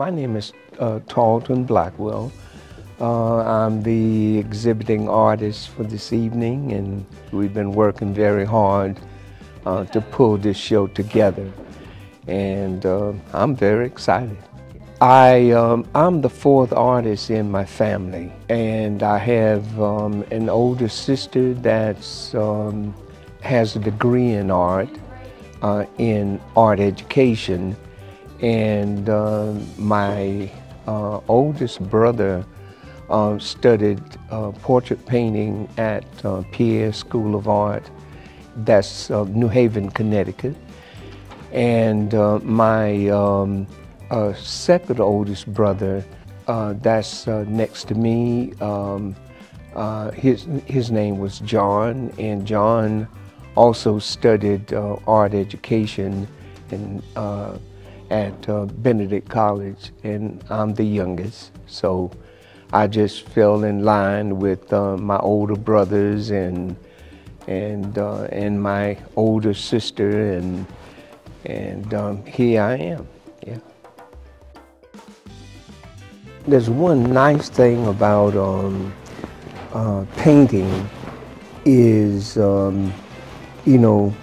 My name is uh, Tarleton Blackwell. Uh, I'm the exhibiting artist for this evening, and we've been working very hard uh, to pull this show together. And uh, I'm very excited. I, um, I'm the fourth artist in my family, and I have um, an older sister that um, has a degree in art, uh, in art education, and uh, my uh, oldest brother uh, studied portrait painting at uh, Paier School of Art. That's uh, New Haven, Connecticut. And uh, my um, second oldest brother, that's next to me, um, his, his name was John, and John also studied art education and at uh, Benedict College, and I'm the youngest. So I just fell in line with uh, my older brothers and and uh, and my older sister, and and um, here I am. Yeah. There's one nice thing about um, uh, painting is um, you know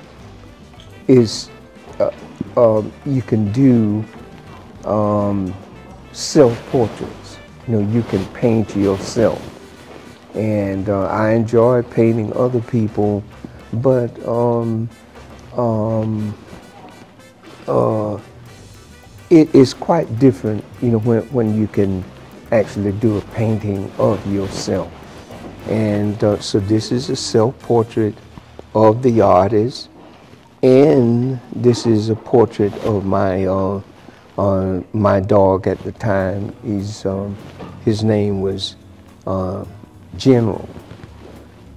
is uh, you can do um, self-portraits you know, you can paint yourself. And uh, I enjoy painting other people, but um, um, uh, it is quite different, you know, when, when you can actually do a painting of yourself. And uh, so this is a self-portrait of the artist, and this is a portrait of my uh, uh, my dog at the time. He's um, his name was uh, General.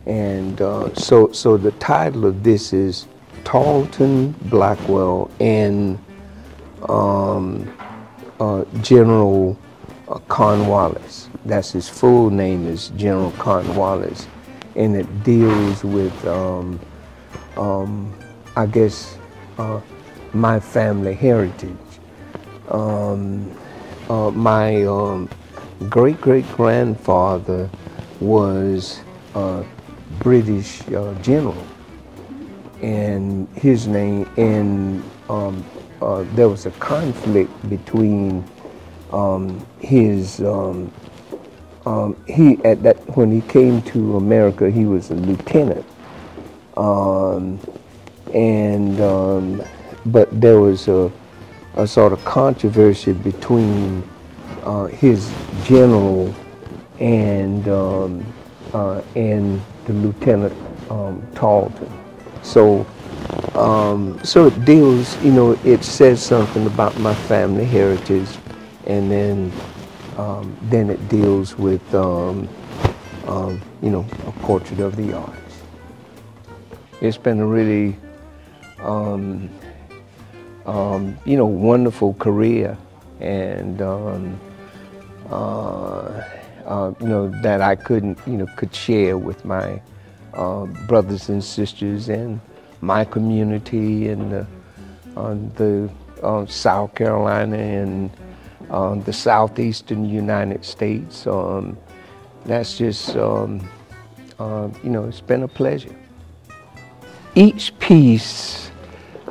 And uh, so, so the title of this is Tarleton Blackwell and um, uh, General uh, Cornwallis. That's his full name is General Cornwallis. And it deals with, um, um, I guess, uh, my family heritage. Um, uh, my um, great great grandfather was a British uh, general, and his name and um, uh, there was a conflict between um, his um, um, he at that when he came to America he was a lieutenant, and um, but there was a, a sort of controversy between uh, his general and um, uh, and the lieutenant um. So um, so it deals, you know, it says something about my family heritage, and then um, then it deals with um, you know a portrait of the artist. It's been a really you know wonderful career, and uh, uh, you know, that I couldn't, you know, could share with my uh, brothers and sisters and my community and the, the South Carolina and the southeastern United States. Um, that's just, um, uh, you know, it's been a pleasure. Each piece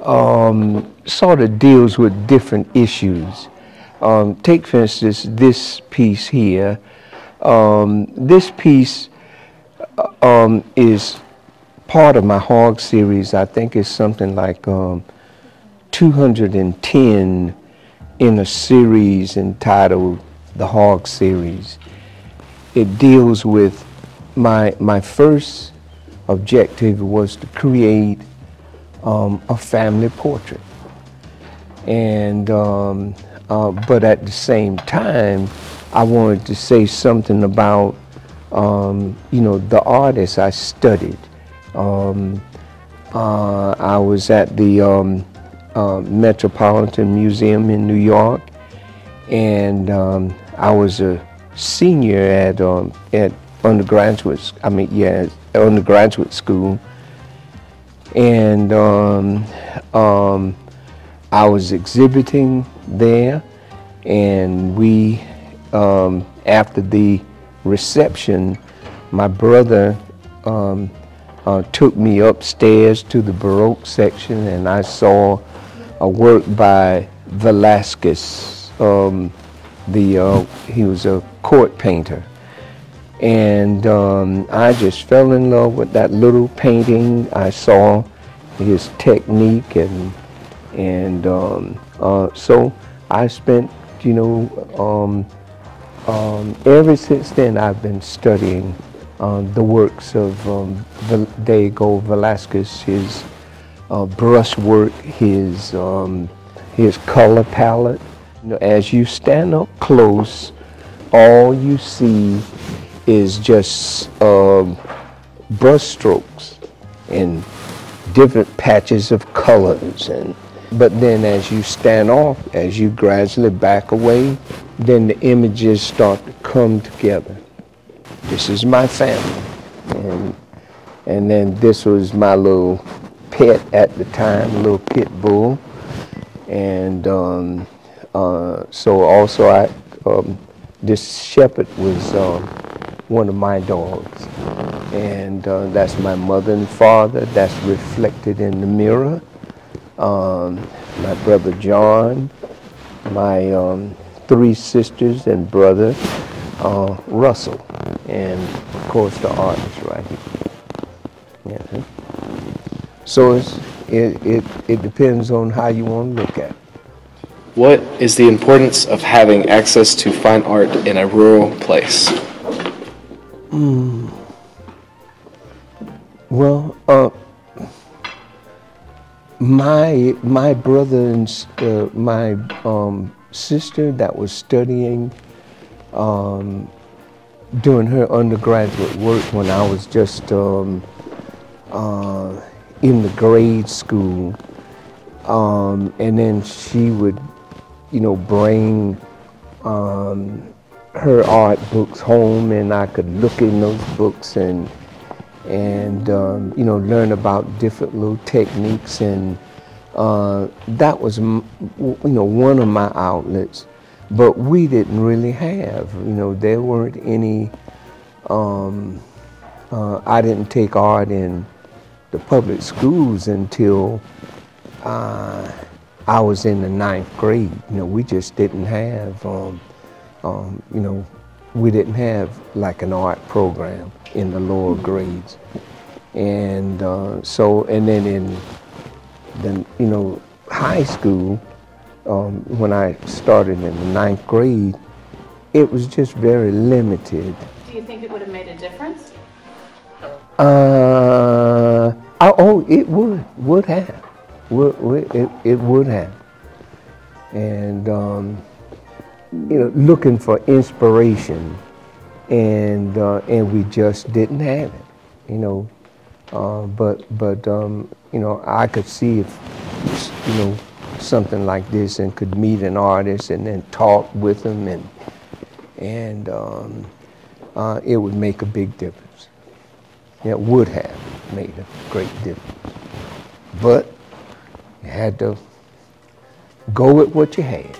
um, sort of deals with different issues. Um, take, for instance, this piece here. Um, this piece uh, um, is part of my hog series. I think it's something like um, 210 in a series entitled the Hog series. It deals with my, my first objective was to create um, a family portrait. And um, uh, but at the same time, I wanted to say something about, um, you know, the artists I studied. Um, uh, I was at the um, uh, Metropolitan Museum in New York, and um, I was a senior at at undergraduate. I mean, yeah, undergraduate school, and um, I was exhibiting there and we, um, after the reception, my brother um, uh, took me upstairs to the Baroque section, and I saw a work by Velasquez. Um, the uh, he was a court painter, and um, I just fell in love with that little painting. I saw his technique, and and um, uh, so I spent, you know, um, um, ever since then I've been studying uh, the works of um, Diego Velasquez, his uh, brush work, his um, his color palette. You know, as you stand up close, all you see is just um, brush strokes and different patches of colors and but then as you stand off, as you gradually back away, then the images start to come together. This is my family. And, and then this was my little pet at the time, a little pit bull. And um, uh, so also I, um, this shepherd was um, one of my dogs. And uh, that's my mother and father. That's reflected in the mirror um, my brother John, my um, three sisters and brother uh, Russell, and of course the artist right here. Yeah. So it, it, it depends on how you want to look at it. What is the importance of having access to fine art in a rural place? Mm. Well, uh, my my brother and uh, my um, sister that was studying um, doing her undergraduate work when I was just um, uh, in the grade school, um, and then she would, you know, bring um, her art books home, and I could look in those books and and um, you know learn about different little techniques. And uh, that was you know one of my outlets. But we didn't really have you know there weren't any um, uh, I didn't take art in the public schools until uh, I was in the ninth grade. You know we just didn't have um, um you know we didn't have like an art program in the lower grades. And uh, so, and then in the, you know, high school, um, when I started in the ninth grade, it was just very limited. Do you think it would have made a difference? Uh, oh, it would, would have. Would, would, it, it would have. And, um, you know, looking for inspiration and uh, and we just didn't have it, you know. Uh, but but um, you know, I could see if you know something like this and could meet an artist and then talk with them and and um, uh, it would make a big difference. It would have made a great difference, but you had to go with what you had.